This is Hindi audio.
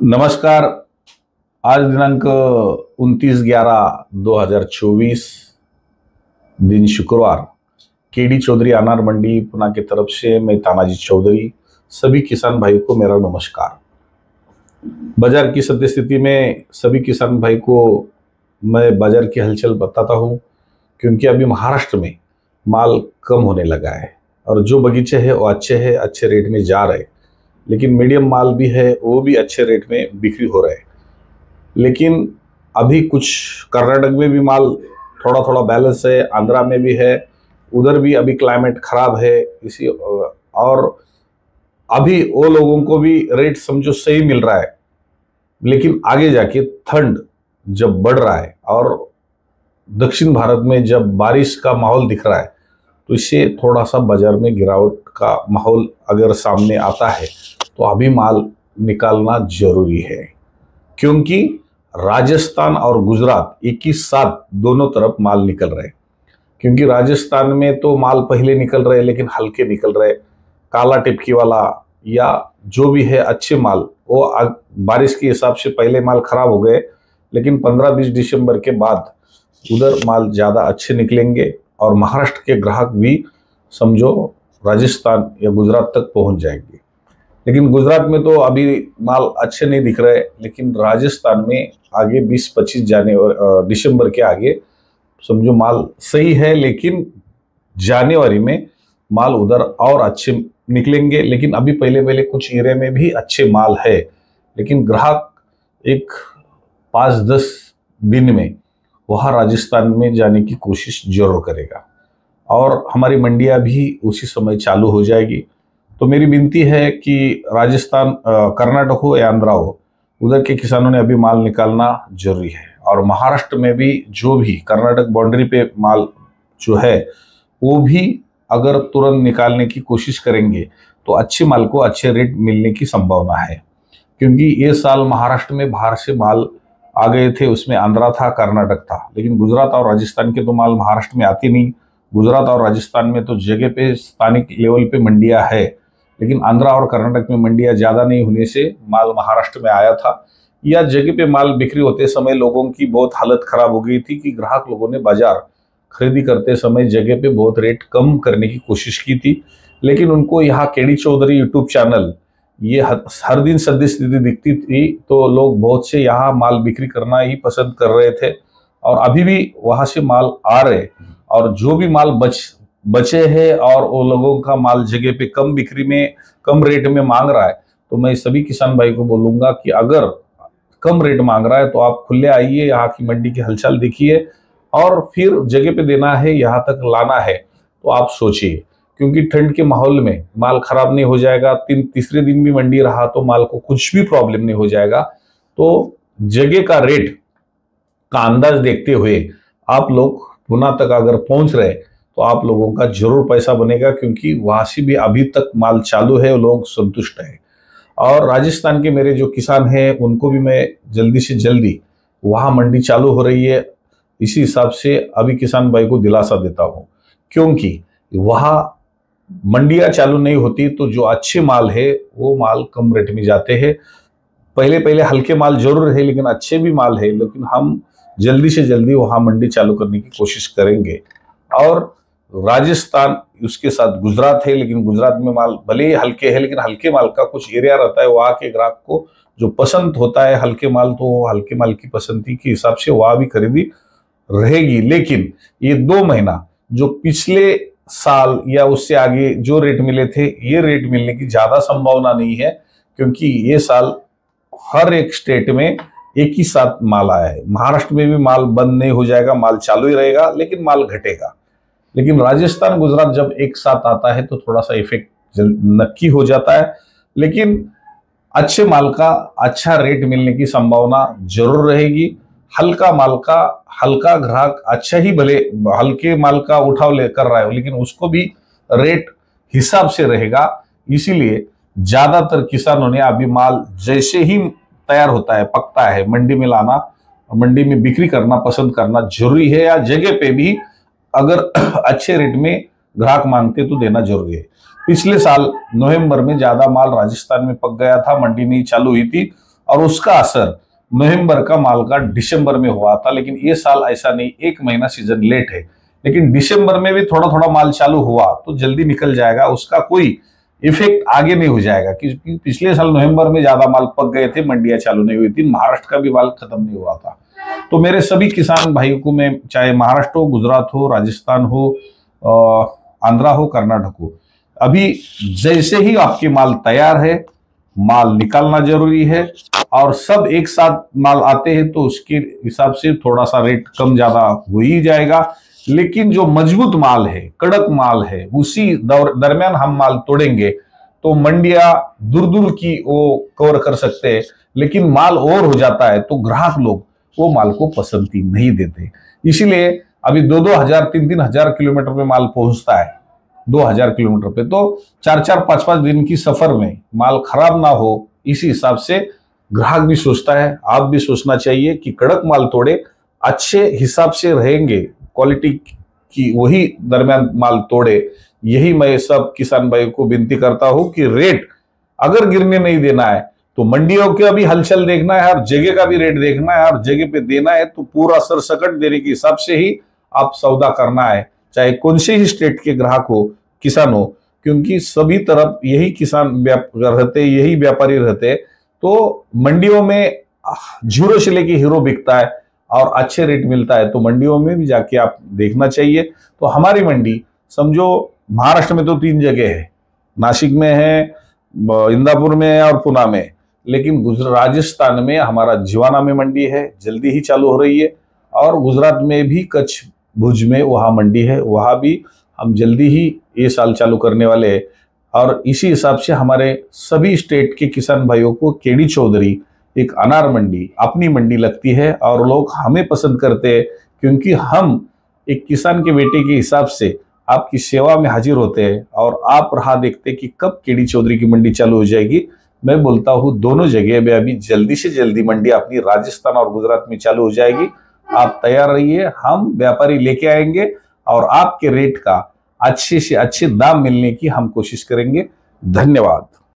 नमस्कार। आज दिनांक 29 ग्यारह 2024 दिन शुक्रवार। केडी चौधरी अनार मंडी पुना की तरफ़ से मैं तानाजी चौधरी, सभी किसान भाई को मेरा नमस्कार। बाज़ार की सत्य स्थिति में सभी किसान भाई को मैं बाज़ार की हलचल बताता हूँ, क्योंकि अभी महाराष्ट्र में माल कम होने लगा है और जो बगीचे हैं वो अच्छे हैं, अच्छे रेट में जा रहे लेकिन मीडियम माल भी है, वो भी अच्छे रेट में बिक्री हो रहे लेकिन अभी कुछ कर्नाटक में भी माल थोड़ा थोड़ा बैलेंस है, आंध्रा में भी है, उधर भी अभी क्लाइमेट खराब है, इसी, और अभी वो लोगों को भी रेट समझो सही मिल रहा है, लेकिन आगे जाके ठंड जब बढ़ रहा है, और दक्षिण भारत में जब बारिश का माहौल दिख रहा है तो इससे थोड़ा सा बाज़ार में गिरावट का माहौल अगर सामने आता है तो अभी माल निकालना ज़रूरी है। क्योंकि राजस्थान और गुजरात एक ही साथ दोनों तरफ़ माल निकल रहे क्योंकि राजस्थान में तो माल पहले निकल रहे लेकिन हल्के निकल रहे काला टिपकी वाला या जो भी है अच्छे माल, वो बारिश के हिसाब से पहले माल खराब हो गए, लेकिन 15-20 दिसंबर के बाद उधर माल ज़्यादा अच्छे निकलेंगे। और महाराष्ट्र के ग्राहक भी समझो राजस्थान या गुजरात तक पहुँच जाएँगे। लेकिन गुजरात में तो अभी माल अच्छे नहीं दिख रहे, लेकिन राजस्थान में आगे 20-25 जनवरी दिसंबर के आगे समझो माल सही है, लेकिन जनवरी में माल उधर और अच्छे निकलेंगे। लेकिन अभी पहले पहले कुछ एरिया में भी अच्छे माल है, लेकिन ग्राहक एक पाँच दस दिन में वहाँ राजस्थान में जाने की कोशिश ज़रूर करेगा। और हमारी मंडियाँ भी उसी समय चालू हो जाएगी। तो मेरी विनती है कि राजस्थान कर्नाटक हो या आंध्रा हो, उधर के किसानों ने अभी माल निकालना ज़रूरी है। और महाराष्ट्र में भी जो भी कर्नाटक बाउंड्री पे माल जो है, वो भी अगर तुरंत निकालने की कोशिश करेंगे तो अच्छे माल को अच्छे रेट मिलने की संभावना है। क्योंकि ये साल महाराष्ट्र में बाहर से माल आ गए थे, उसमें आंध्रा था, कर्नाटक था। लेकिन गुजरात और राजस्थान के तो माल महाराष्ट्र में आती नहीं। गुजरात और राजस्थान में तो जगह पे, स्थानिक लेवल पे मंडियाँ है। लेकिन आंध्रा और कर्नाटक में मंडियाँ ज़्यादा नहीं होने से माल महाराष्ट्र में आया था। या जगह पे माल बिक्री होते समय लोगों की बहुत हालत खराब हो गई थी कि ग्राहक लोगों ने बाज़ार खरीदी करते समय जगह पे बहुत रेट कम करने की कोशिश की थी। लेकिन उनको यहाँ केडी चौधरी यूट्यूब चैनल ये हर दिन सद्य स्थिति दिखती थी तो लोग बहुत से यहाँ माल बिक्री करना ही पसंद कर रहे थे। और अभी भी वहाँ से माल आ रहे और जो भी माल बच, बचे हैं और वो लोगों का माल जगह पे कम बिक्री में, कम रेट में मांग रहा है तो मैं सभी किसान भाई को बोलूँगा कि अगर कम रेट मांग रहा है तो आप खुले आइए, यहाँ की मंडी की हलचल देखिए और फिर जगह पे देना है, यहाँ तक लाना है तो आप सोचिए। क्योंकि ठंड के माहौल में माल खराब नहीं हो जाएगा, तीन, तीसरे दिन भी मंडी रहा तो माल को कुछ भी प्रॉब्लम नहीं हो जाएगा। तो जगह का रेट का अंदाज देखते हुए आप लोग पुनः तक अगर पहुँच रहे तो आप लोगों का ज़रूर पैसा बनेगा क्योंकि वहाँ से भी अभी तक माल चालू है, लोग संतुष्ट है। और राजस्थान के मेरे जो किसान हैं, उनको भी मैं जल्दी से जल्दी वहाँ मंडी चालू हो रही है। इसी हिसाब से अभी किसान भाई को दिलासा देता हूँ। क्योंकि वहाँ मंडियाँ चालू नहीं होती तो जो अच्छे माल है, वो माल कम रेट में जाते हैं। पहले पहले हल्के माल ज़रूर है, लेकिन अच्छे भी माल है, लेकिन हम जल्दी से जल्दी वहाँ मंडी चालू करने की कोशिश करेंगे। और राजस्थान उसके साथ गुजरात है, लेकिन गुजरात में माल भले ही हल्के है, लेकिन हल्के माल का कुछ एरिया रहता है, वहाँ के ग्राहक को जो पसंद होता है हल्के माल तो हल्के माल की पसंदी के हिसाब से वहाँ भी खरीदी रहेगी। लेकिन ये दो महीना, जो पिछले साल या उससे आगे जो रेट मिले थे, ये रेट मिलने की ज़्यादा संभावना नहीं है, क्योंकि ये साल हर एक स्टेट में एक ही साथ माल आया है। महाराष्ट्र में भी माल बंद नहीं हो जाएगा, माल चालू ही रहेगा, लेकिन माल घटेगा। लेकिन राजस्थान, गुजरात जब एक साथ आता है तो थोड़ा सा इफ़ेक्ट नक्की हो जाता है। लेकिन अच्छे माल का अच्छा रेट मिलने की संभावना ज़रूर रहेगी। हल्का माल का हल्का ग्राहक अच्छा ही भले हल्के माल का उठाव ले कर रहा है, लेकिन उसको भी रेट हिसाब से रहेगा। इसीलिए ज़्यादातर किसानों ने अभी माल जैसे ही तैयार होता है, पकता है, मंडी में लाना, मंडी में बिक्री करना पसंद करना ज़रूरी है या जगह पे भी अगर अच्छे रेट में ग्राहक मांगते तो देना ज़रूरी है। पिछले साल नवंबर में ज़्यादा माल राजस्थान में पक गया था, मंडी नहीं चालू हुई थी, और उसका असर नवंबर का माल का दिसंबर में हुआ था, लेकिन ये साल ऐसा नहीं, एक महीना सीज़न लेट है। लेकिन दिसंबर में भी थोड़ा थोड़ा माल चालू हुआ तो जल्दी निकल जाएगा, उसका कोई इफ़ेक्ट आगे नहीं हो जाएगा, क्योंकि पिछले साल नवंबर में ज़्यादा माल पक गए थे, मंडियाँ चालू नहीं हुई थी, महाराष्ट्र का भी माल खत्म नहीं हुआ था। तो मेरे सभी किसान भाइयों को मैं, चाहे महाराष्ट्र हो, गुजरात हो, राजस्थान हो आंध्रा हो, कर्नाटक हो, अभी जैसे ही आपके माल तैयार है माल निकालना ज़रूरी है और सब एक साथ माल आते हैं तो उसके हिसाब से थोड़ा सा रेट कम ज़्यादा हो ही जाएगा। लेकिन जो मज़बूत माल है, कड़क माल है, उसी दरमियान हम माल तोड़ेंगे तो मंडिया दूर दूर की वो कवर कर सकते हैं। लेकिन माल और हो जाता है तो ग्राहक लोग वो माल को पसंद नहीं देते। इसीलिए अभी दो दो हज़ार, तीन तीन हज़ार किलोमीटर पे माल पहुँचता है। दो हज़ार किलोमीटर पे। तो चार चार पाँच पाँच दिन की सफ़र में माल खराब ना हो, इसी हिसाब से ग्राहक भी सोचता है, आप भी सोचना चाहिए कि कड़क माल तोड़े, अच्छे हिसाब से रहेंगे, क्वालिटी की वही दरमियान माल तोड़े। यही मैं सब किसान भाई को विनती करता हूँ कि रेट अगर गिरने नहीं देना है तो मंडियों के अभी हलचल देखना है और जगह का भी रेट देखना है और जगह पे देना है तो पूरा सरसकट देने के हिसाब से ही आप सौदा करना है। चाहे कौन से ही स्टेट के ग्राहक हो, किसान हो, क्योंकि सभी तरफ़ यही किसान रहते, यही व्यापारी रहते तो मंडियों में ज़ीरो से लेके हीरो बिकता है और अच्छे रेट मिलता है तो मंडियों में भी जाके आप देखना चाहिए। तो हमारी मंडी, समझो, महाराष्ट्र में तो तीन जगह है, नासिक में है इंदापुर में है और पुना में लेकिन गुजरात राजस्थान में हमारा जीवाना में मंडी है, जल्दी ही चालू हो रही है और गुजरात में भी कच्छ भुज में, वहाँ मंडी है, वहाँ भी हम जल्दी ही ये साल चालू करने वाले हैं। और इसी हिसाब से हमारे सभी स्टेट के किसान भाइयों को केडी चौधरी, एक अनार मंडी, अपनी मंडी लगती है और लोग हमें पसंद करते हैं क्योंकि हम एक किसान के बेटे के हिसाब से आपकी सेवा में हाजिर होते हैं और आप रहा देखते कि कब केडी चौधरी की मंडी चालू हो जाएगी। मैं बोलता हूँ, दोनों जगह में अभी जल्दी से जल्दी मंडी अपनी राजस्थान और गुजरात में चालू हो जाएगी। आप तैयार रहिए, हम व्यापारी लेके आएँगे और आपके रेट का अच्छे से अच्छे दाम मिलने की हम कोशिश करेंगे। धन्यवाद।